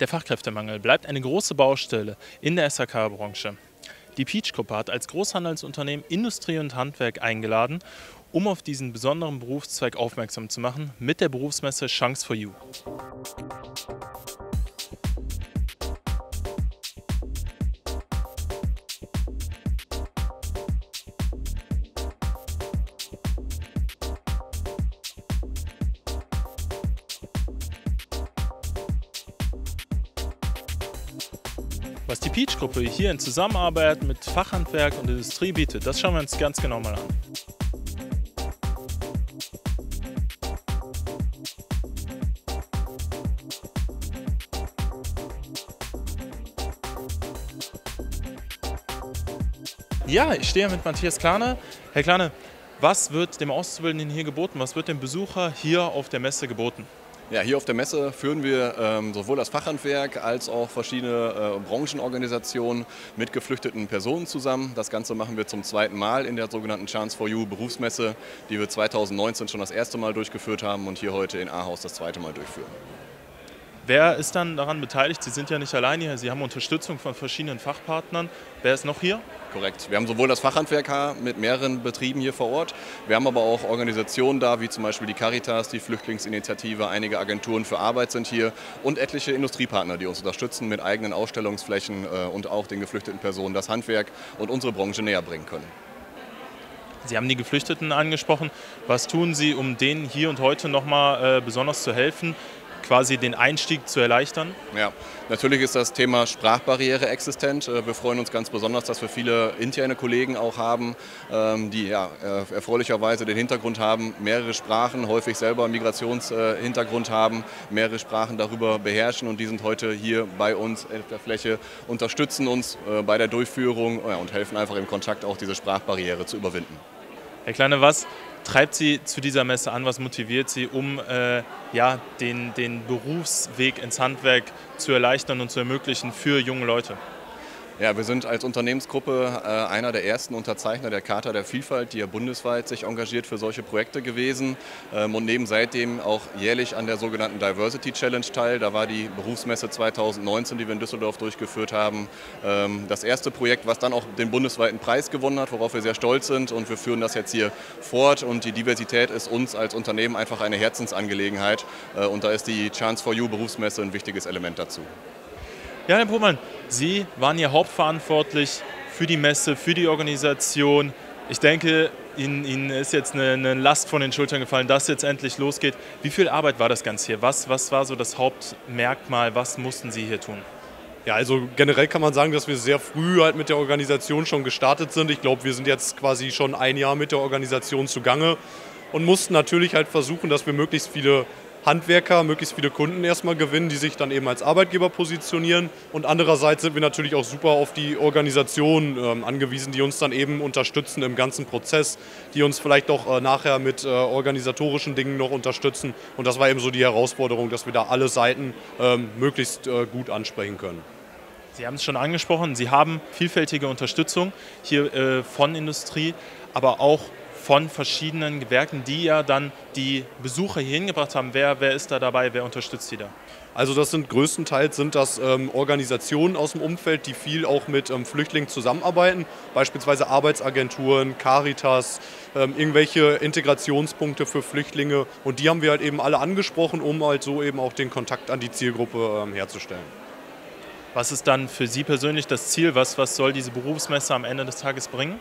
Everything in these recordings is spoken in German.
Der Fachkräftemangel bleibt eine große Baustelle in der SAK-Branche. Die Peach-Gruppe hat als Großhandelsunternehmen Industrie und Handwerk eingeladen, um auf diesen besonderen Berufszweig aufmerksam zu machen mit der Berufsmesse Chance for You. Was die Peach-Gruppe hier in Zusammenarbeit mit Fachhandwerk und Industrie bietet, das schauen wir uns ganz genau mal an. Ja, ich stehe mit Matthias Klane. Herr Klane, was wird dem Auszubildenden hier geboten? Was wird dem Besucher hier auf der Messe geboten? Ja, hier auf der Messe führen wir ähm, sowohl das Fachhandwerk als auch verschiedene äh, Branchenorganisationen mit geflüchteten Personen zusammen. Das Ganze machen wir zum zweiten Mal in der sogenannten Chance for You Berufsmesse, die wir 2019 schon das erste Mal durchgeführt haben und hier heute in Ahaus das zweite Mal durchführen. Wer ist dann daran beteiligt? Sie sind ja nicht alleine hier, Sie haben Unterstützung von verschiedenen Fachpartnern. Wer ist noch hier? Korrekt. Wir haben sowohl das Fachhandwerk mit mehreren Betrieben hier vor Ort, wir haben aber auch Organisationen da, wie zum Beispiel die Caritas, die Flüchtlingsinitiative, einige Agenturen für Arbeit sind hier und etliche Industriepartner, die uns unterstützen mit eigenen Ausstellungsflächen äh, und auch den geflüchteten Personen das Handwerk und unsere Branche näher bringen können. Sie haben die Geflüchteten angesprochen. Was tun Sie, um denen hier und heute nochmal äh, besonders zu helfen? Quasi den Einstieg zu erleichtern? Ja, natürlich ist das Thema Sprachbarriere existent. Äh, wir freuen uns ganz besonders, dass wir viele interne Kollegen auch haben, ähm, die ja, äh, erfreulicherweise den Hintergrund haben, mehrere Sprachen, häufig selber Migrationshintergrund haben, mehrere Sprachen darüber beherrschen und die sind heute hier bei uns auf der Fläche, unterstützen uns äh, bei der Durchführung und helfen einfach im Kontakt auch diese Sprachbarriere zu überwinden. Herr Kleine, was treibt Sie zu dieser Messe an? Was motiviert Sie, um äh, ja, den, den Berufsweg ins Handwerk zu erleichtern und zu ermöglichen für junge Leute? Ja, wir sind als Unternehmensgruppe äh, einer der ersten Unterzeichner der Charta der Vielfalt, die ja bundesweit sich engagiert für solche Projekte gewesen ähm, und nehmen seitdem auch jährlich an der sogenannten Diversity Challenge teil. Da war die Berufsmesse 2019, die wir in Düsseldorf durchgeführt haben, ähm, das erste Projekt, was dann auch den bundesweiten Preis gewonnen hat, worauf wir sehr stolz sind und wir führen das jetzt hier fort und die Diversität ist uns als Unternehmen einfach eine Herzensangelegenheit äh, und da ist die Chance for You Berufsmesse ein wichtiges Element dazu. Ja, Herr Brumann, Sie waren hier hauptverantwortlich für die Messe, für die Organisation. Ich denke, Ihnen, Ihnen ist jetzt eine, eine, Last von den Schultern gefallen, dass jetzt endlich losgeht. Wie viel Arbeit war das Ganze hier? Was, was war so das Hauptmerkmal? Was mussten Sie hier tun? Ja, also generell kann man sagen, dass wir sehr früh halt mit der Organisation schon gestartet sind. Ich glaube, wir sind jetzt quasi schon ein Jahr mit der Organisation zugange und mussten natürlich halt versuchen, dass wir möglichst viele Handwerker, möglichst viele Kunden erstmal gewinnen, die sich dann eben als Arbeitgeber positionieren. Und andererseits sind wir natürlich auch super auf die Organisation ähm, angewiesen, die uns dann eben unterstützen im ganzen Prozess, die uns vielleicht auch äh, nachher mit äh, organisatorischen Dingen noch unterstützen. Und das war eben so die Herausforderung, dass wir da alle Seiten ähm, möglichst äh, gut ansprechen können. Sie haben es schon angesprochen, Sie haben vielfältige Unterstützung hier äh, von Industrie, aber auch von verschiedenen Gewerken, die ja dann die Besucher hier hingebracht haben. Wer, wer ist da dabei, wer unterstützt die da? Also das sind größtenteils sind das ähm, Organisationen aus dem Umfeld, die viel auch mit ähm, Flüchtlingen zusammenarbeiten, beispielsweise Arbeitsagenturen, Caritas, ähm, irgendwelche Integrationspunkte für Flüchtlinge und die haben wir halt eben alle angesprochen, um halt so eben auch den Kontakt an die Zielgruppe ähm, herzustellen. Was ist dann für Sie persönlich das Ziel? Was, was soll diese Berufsmesse am Ende des Tages bringen?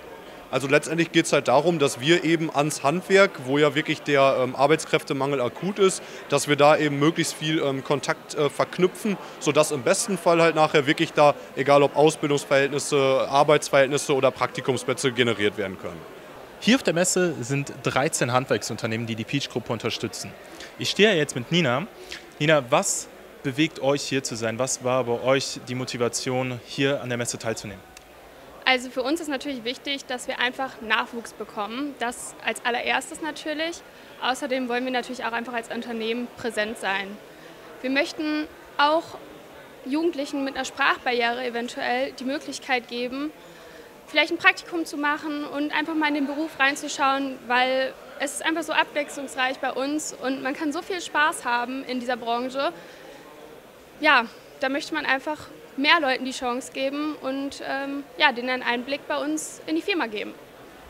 Also letztendlich geht es halt darum, dass wir eben ans Handwerk, wo ja wirklich der ähm, Arbeitskräftemangel akut ist, dass wir da eben möglichst viel ähm, Kontakt äh, verknüpfen, sodass im besten Fall halt nachher wirklich da, egal ob Ausbildungsverhältnisse, Arbeitsverhältnisse oder Praktikumsplätze generiert werden können. Hier auf der Messe sind 13 Handwerksunternehmen, die die Peach-Gruppe unterstützen. Ich stehe jetzt mit Nina. Nina, was bewegt euch hier zu sein? Was war bei euch die Motivation, hier an der Messe teilzunehmen? Also für uns ist natürlich wichtig, dass wir einfach Nachwuchs bekommen. Das als allererstes natürlich. Außerdem wollen wir natürlich auch einfach als Unternehmen präsent sein. Wir möchten auch Jugendlichen mit einer Sprachbarriere eventuell die Möglichkeit geben, vielleicht ein Praktikum zu machen und einfach mal in den Beruf reinzuschauen, weil es ist einfach so abwechslungsreich bei uns und man kann so viel Spaß haben in dieser Branche. Ja, da möchte man einfach mehr Leuten die Chance geben und ähm, ja, denen einen Einblick bei uns in die Firma geben.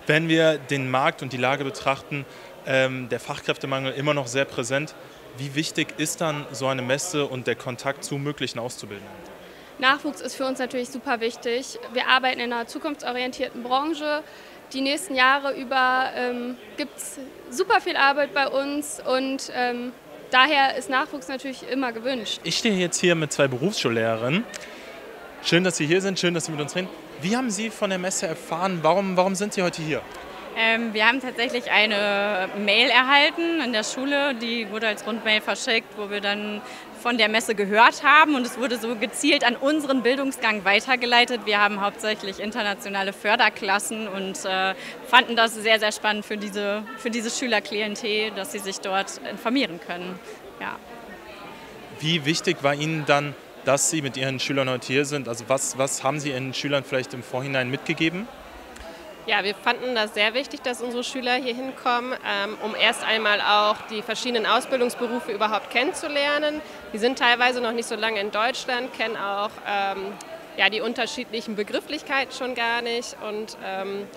Wenn wir den Markt und die Lage betrachten, ähm, der Fachkräftemangel immer noch sehr präsent. Wie wichtig ist dann so eine Messe und der Kontakt zu möglichen Auszubildenden? Nachwuchs ist für uns natürlich super wichtig. Wir arbeiten in einer zukunftsorientierten Branche. Die nächsten Jahre über ähm, gibt es super viel Arbeit bei uns und ähm, daher ist Nachwuchs natürlich immer gewünscht. Ich stehe jetzt hier mit zwei Berufsschullehrerinnen. Schön, dass Sie hier sind, schön, dass Sie mit uns reden. Wie haben Sie von der Messe erfahren? Warum, warum sind Sie heute hier? Ähm, wir haben tatsächlich eine Mail erhalten in der Schule, die wurde als Rundmail verschickt, wo wir dann von der Messe gehört haben und es wurde so gezielt an unseren Bildungsgang weitergeleitet. Wir haben hauptsächlich internationale Förderklassen und äh, fanden das sehr, sehr spannend für diese, für diese Schülerklientel, dass sie sich dort informieren können. Ja. Wie wichtig war Ihnen dann, dass Sie mit Ihren Schülern heute hier sind? Also was, was haben Sie Ihren Schülern vielleicht im Vorhinein mitgegeben? Ja, wir fanden das sehr wichtig, dass unsere Schüler hier hinkommen, ähm, um erst einmal auch die verschiedenen Ausbildungsberufe überhaupt kennenzulernen. Die sind teilweise noch nicht so lange in Deutschland, kennen auch ähm, ja, die unterschiedlichen Begrifflichkeiten schon gar nicht. Und ähm,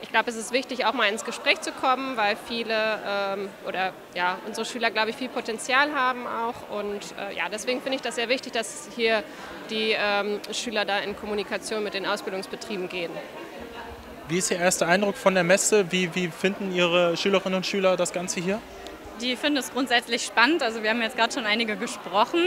ich glaube, es ist wichtig, auch mal ins Gespräch zu kommen, weil viele ähm, oder ja, unsere Schüler, glaube ich, viel Potenzial haben auch. Und äh, ja, deswegen finde ich das sehr wichtig, dass hier die ähm, Schüler da in Kommunikation mit den Ausbildungsbetrieben gehen. Wie ist Ihr erster Eindruck von der Messe? Wie, wie finden Ihre Schülerinnen und Schüler das Ganze hier? Die finden es grundsätzlich spannend. Also wir haben jetzt gerade schon einige gesprochen.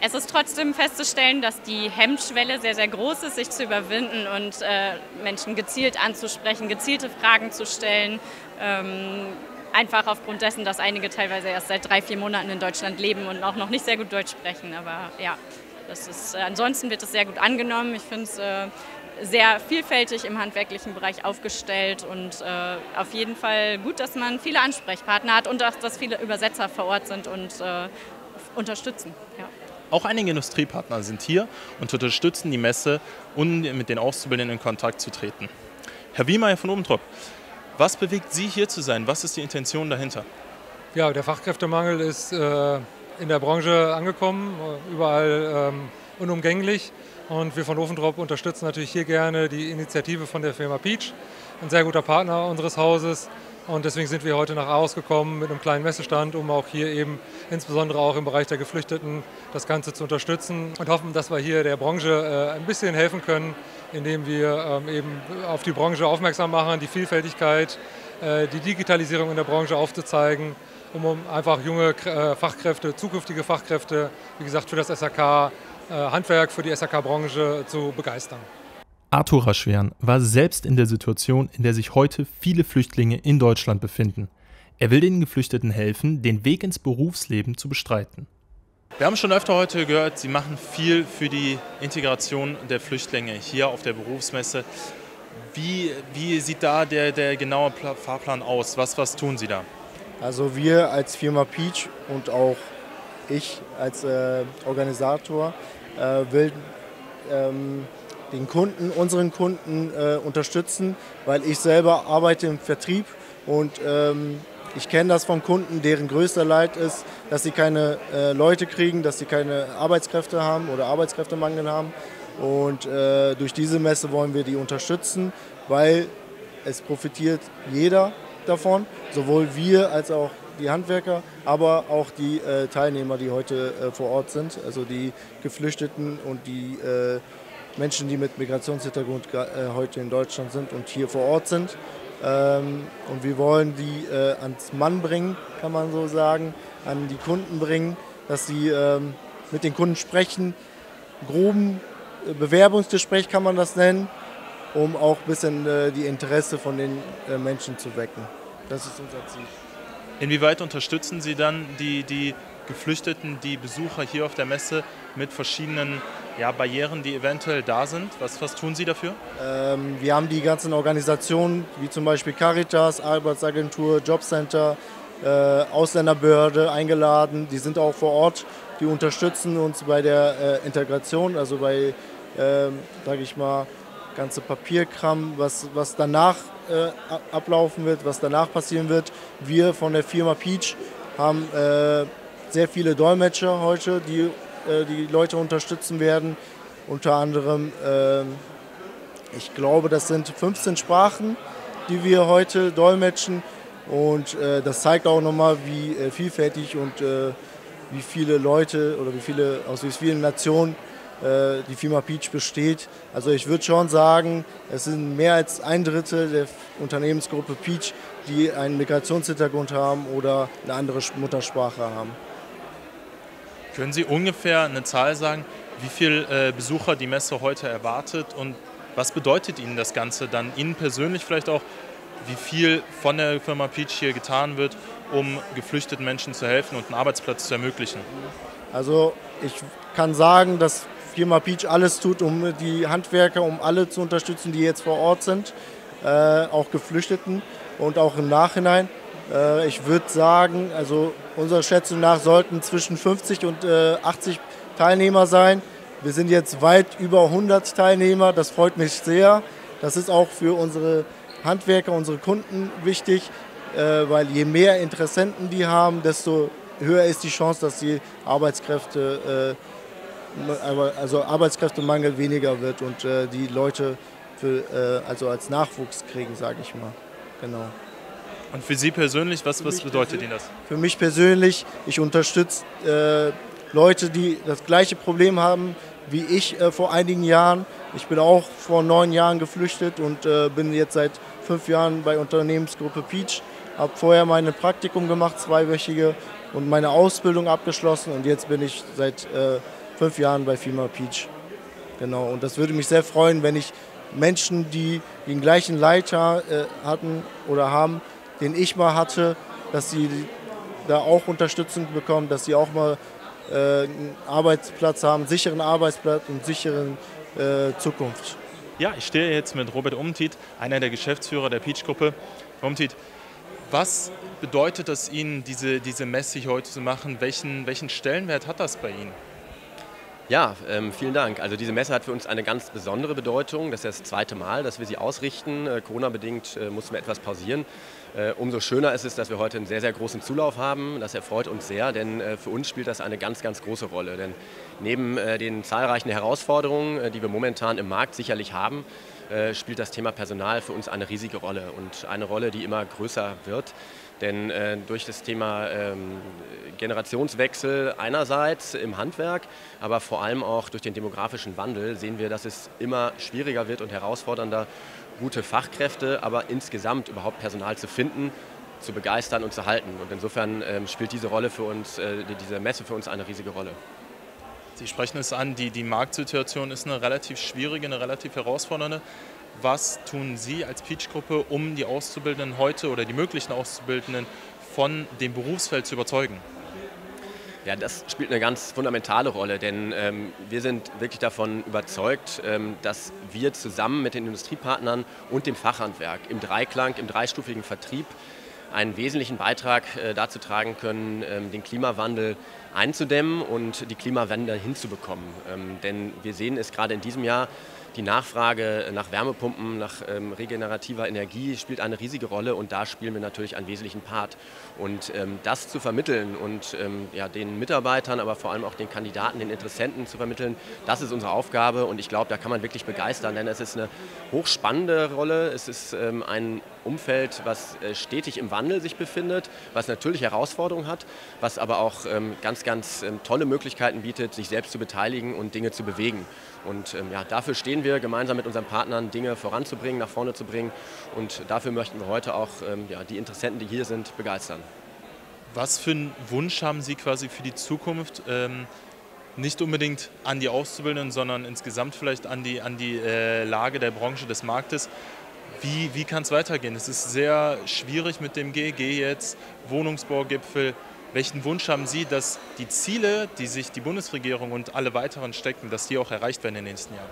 Es ist trotzdem festzustellen, dass die Hemmschwelle sehr, sehr groß ist, sich zu überwinden und äh, Menschen gezielt anzusprechen, gezielte Fragen zu stellen. Ähm, einfach aufgrund dessen, dass einige teilweise erst seit drei, vier Monaten in Deutschland leben und auch noch nicht sehr gut Deutsch sprechen. Aber ja, das ist, äh, ansonsten wird es sehr gut angenommen. Ich finde es äh, sehr vielfältig im handwerklichen Bereich aufgestellt und äh, auf jeden Fall gut, dass man viele Ansprechpartner hat und auch, dass viele Übersetzer vor Ort sind und äh, unterstützen. Ja. Auch einige Industriepartner sind hier und unterstützen die Messe, um mit den Auszubildenden in Kontakt zu treten. Herr Wiemeyer von Obentrop, was bewegt Sie hier zu sein? Was ist die Intention dahinter? Ja, der Fachkräftemangel ist äh, in der Branche angekommen, überall ähm, unumgänglich. Und wir von Ofentrop unterstützen natürlich hier gerne die Initiative von der Firma Peach, ein sehr guter Partner unseres Hauses. Und deswegen sind wir heute nach Aarhus gekommen mit einem kleinen Messestand, um auch hier eben insbesondere auch im Bereich der Geflüchteten das Ganze zu unterstützen und hoffen, dass wir hier der Branche äh, ein bisschen helfen können, indem wir ähm, eben auf die Branche aufmerksam machen, die Vielfältigkeit, äh, die Digitalisierung in der Branche aufzuzeigen, um einfach junge äh, Fachkräfte, zukünftige Fachkräfte, wie gesagt, für das SAK äh, Handwerk für die SAK-Branche zu begeistern. Arthur Raschwern war selbst in der Situation, in der sich heute viele Flüchtlinge in Deutschland befinden. Er will den Geflüchteten helfen, den Weg ins Berufsleben zu bestreiten. Wir haben schon öfter heute gehört, Sie machen viel für die Integration der Flüchtlinge hier auf der Berufsmesse. Wie, wie sieht da der, der genaue Fahrplan aus? Was, was tun Sie da? Also wir als Firma Peach und auch ich als äh, Organisator äh, will ähm, den Kunden, unseren Kunden äh, unterstützen, weil ich selber arbeite im Vertrieb und ähm, ich kenne das von Kunden, deren größter Leid ist, dass sie keine äh, Leute kriegen, dass sie keine Arbeitskräfte haben oder Arbeitskräftemangel haben. Und äh, durch diese Messe wollen wir die unterstützen, weil es profitiert jeder davon, sowohl wir als auch die Handwerker, aber auch die äh, Teilnehmer, die heute äh, vor Ort sind, also die Geflüchteten und die äh, Menschen, die mit Migrationshintergrund äh, heute in Deutschland sind und hier vor Ort sind. Ähm, und wir wollen die äh, ans Mann bringen, kann man so sagen, an die Kunden bringen, dass sie ähm, mit den Kunden sprechen, groben äh, Bewerbungsgespräch kann man das nennen, um auch ein bisschen die Interesse von den Menschen zu wecken. Das ist unser Ziel. Inwieweit unterstützen Sie dann die, die Geflüchteten, die Besucher hier auf der Messe mit verschiedenen ja, Barrieren, die eventuell da sind? Was, was tun Sie dafür? Ähm, wir haben die ganzen Organisationen, wie zum Beispiel Caritas, Arbeitsagentur, Jobcenter, äh, Ausländerbehörde eingeladen. Die sind auch vor Ort, die unterstützen uns bei der äh, Integration, also bei, äh, sage ich mal, ganze Papierkram, was, was danach äh, ablaufen wird, was danach passieren wird. Wir von der Firma Peach haben äh, sehr viele Dolmetscher heute, die äh, die Leute unterstützen werden. Unter anderem, äh, ich glaube, das sind 15 Sprachen, die wir heute dolmetschen. Und äh, das zeigt auch nochmal, wie äh, vielfältig und äh, wie viele Leute oder wie viele aus wie vielen Nationen die Firma Peach besteht. Also ich würde schon sagen, es sind mehr als ein Drittel der Unternehmensgruppe Peach, die einen Migrationshintergrund haben oder eine andere Muttersprache haben. Können Sie ungefähr eine Zahl sagen, wie viele äh, Besucher die Messe heute erwartet und was bedeutet Ihnen das Ganze dann? Ihnen persönlich vielleicht auch, wie viel von der Firma Peach hier getan wird, um geflüchteten Menschen zu helfen und einen Arbeitsplatz zu ermöglichen? Also ich kann sagen, dass Firma Peach alles tut, um die Handwerker, um alle zu unterstützen, die jetzt vor Ort sind, äh, auch Geflüchteten und auch im Nachhinein. Äh, ich würde sagen, also unserer Schätzung nach sollten zwischen 50 und äh, 80 Teilnehmer sein. Wir sind jetzt weit über 100 Teilnehmer, das freut mich sehr. Das ist auch für unsere Handwerker, unsere Kunden wichtig, äh, weil je mehr Interessenten die haben, desto höher ist die Chance, dass die Arbeitskräfte, äh, also Arbeitskräftemangel weniger wird und äh, die Leute für, also als Nachwuchs kriegen, sage ich mal. Genau. Und für Sie persönlich, was, was bedeutet Ihnen das? Für mich persönlich, ich unterstütze äh, Leute, die das gleiche Problem haben wie ich äh, vor einigen Jahren. Ich bin auch vor neun Jahren geflüchtet und äh, bin jetzt seit fünf Jahren bei Unternehmensgruppe Peach. Habe vorher mein Praktikum gemacht, zweiwöchige, und meine Ausbildung abgeschlossen und jetzt bin ich seit äh, fünf Jahren bei Firma Peach. Genau, und das würde mich sehr freuen, wenn ich Menschen, die den gleichen Leiter äh, hatten oder haben, den ich mal hatte, dass sie da auch Unterstützung bekommen, dass sie auch mal äh, einen Arbeitsplatz haben, einen sicheren Arbeitsplatz und sicheren äh, Zukunft. Ja, ich stehe jetzt mit Robert Umtit, einer der Geschäftsführer der Peach-Gruppe. Umtit, was bedeutet es Ihnen, diese, diese Messe hier heute zu machen? Welchen, welchen Stellenwert hat das bei Ihnen? Ja, ähm, vielen Dank. Also diese Messe hat für uns eine ganz besondere Bedeutung. Das ist das zweite Mal, dass wir sie ausrichten. Äh, Corona-bedingt äh, mussten wir etwas pausieren. Äh, umso schöner ist es, dass wir heute einen sehr, sehr großen Zulauf haben. Das erfreut uns sehr, denn äh, für uns spielt das eine ganz, ganz große Rolle. Denn neben äh, den zahlreichen Herausforderungen, äh, die wir momentan im Markt sicherlich haben, spielt das Thema Personal für uns eine riesige Rolle und eine Rolle, die immer größer wird. Denn äh, durch das Thema ähm, Generationswechsel einerseits im Handwerk, aber vor allem auch durch den demografischen Wandel sehen wir, dass es immer schwieriger wird und herausfordernder, gute Fachkräfte, aber insgesamt überhaupt Personal zu finden, zu begeistern und zu halten. Und insofern ähm, spielt diese Rolle für uns, äh, diese Messe für uns eine riesige Rolle. Sie sprechen es an, die, die Marktsituation ist eine relativ schwierige, eine relativ herausfordernde. Was tun Sie als Peach-Gruppe, um die Auszubildenden heute oder die möglichen Auszubildenden von dem Berufsfeld zu überzeugen? Ja, das spielt eine ganz fundamentale Rolle, denn ähm, wir sind wirklich davon überzeugt, ähm, dass wir zusammen mit den Industriepartnern und dem Fachhandwerk im Dreiklang, im dreistufigen Vertrieb einen wesentlichen Beitrag äh, dazu tragen können, ähm, den Klimawandel einzudämmen und die Klimawende hinzubekommen. Ähm, denn wir sehen es gerade in diesem Jahr, die Nachfrage nach Wärmepumpen, nach ähm, regenerativer Energie spielt eine riesige Rolle und da spielen wir natürlich einen wesentlichen Part. Und ähm, das zu vermitteln und ähm, ja, den Mitarbeitern, aber vor allem auch den Kandidaten, den Interessenten zu vermitteln, das ist unsere Aufgabe und ich glaube, da kann man wirklich begeistern, denn es ist eine hochspannende Rolle, es ist ähm, ein Umfeld, was äh, stetig im Wandel sich befindet, was natürlich Herausforderungen hat, was aber auch ähm, ganz, ganz ähm, tolle Möglichkeiten bietet, sich selbst zu beteiligen und Dinge zu bewegen. Und ähm, ja, dafür stehen wir gemeinsam mit unseren Partnern, Dinge voranzubringen, nach vorne zu bringen. Und dafür möchten wir heute auch ja, die Interessenten, die hier sind, begeistern. Was für einen Wunsch haben Sie quasi für die Zukunft? Ähm, nicht unbedingt an die Auszubildenden, sondern insgesamt vielleicht an die, an die äh, Lage der Branche, des Marktes. Wie, wie kann es weitergehen? Es ist sehr schwierig mit dem GEG jetzt, Wohnungsbaugipfel. Welchen Wunsch haben Sie, dass die Ziele, die sich die Bundesregierung und alle weiteren stecken, dass die auch erreicht werden in den nächsten Jahren?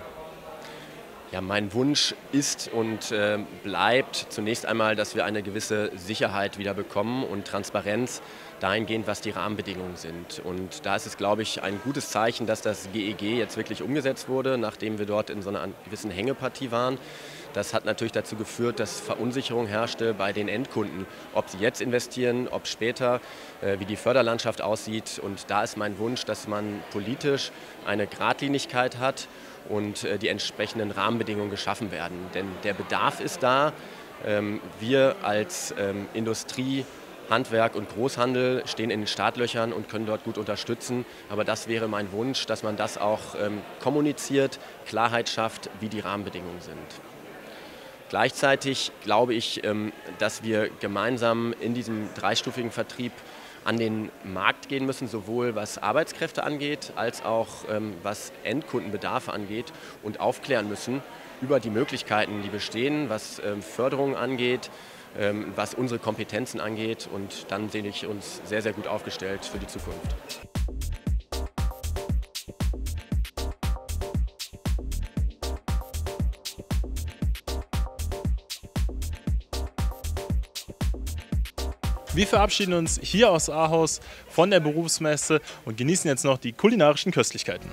Ja, mein Wunsch ist und äh, bleibt zunächst einmal, dass wir eine gewisse Sicherheit wieder bekommen und Transparenz dahingehend, was die Rahmenbedingungen sind. Und da ist es, glaube ich, ein gutes Zeichen, dass das GEG e jetzt wirklich umgesetzt wurde, nachdem wir dort in so einer gewissen Hängepartie waren. Das hat natürlich dazu geführt, dass Verunsicherung herrschte bei den Endkunden, ob sie jetzt investieren, ob später, äh, wie die Förderlandschaft aussieht. Und da ist mein Wunsch, dass man politisch eine Gradlinigkeit hat und äh, die entsprechenden Rahmenbedingungen geschaffen werden. Denn der Bedarf ist da. Ähm, wir als ähm, Industrie, Handwerk und Großhandel stehen in den Startlöchern und können dort gut unterstützen. Aber das wäre mein Wunsch, dass man das auch ähm, kommuniziert, Klarheit schafft, wie die Rahmenbedingungen sind. Gleichzeitig glaube ich, dass wir gemeinsam in diesem dreistufigen Vertrieb an den Markt gehen müssen, sowohl was Arbeitskräfte angeht, als auch ähm, was Endkundenbedarfe angeht und aufklären müssen über die Möglichkeiten, die bestehen, was ähm, Förderung angeht, ähm, was unsere Kompetenzen angeht. Und dann sehe ich uns sehr, sehr gut aufgestellt für die Zukunft. Wir verabschieden uns hier aus Ahaus von der Berufsmesse und genießen jetzt noch die kulinarischen Köstlichkeiten.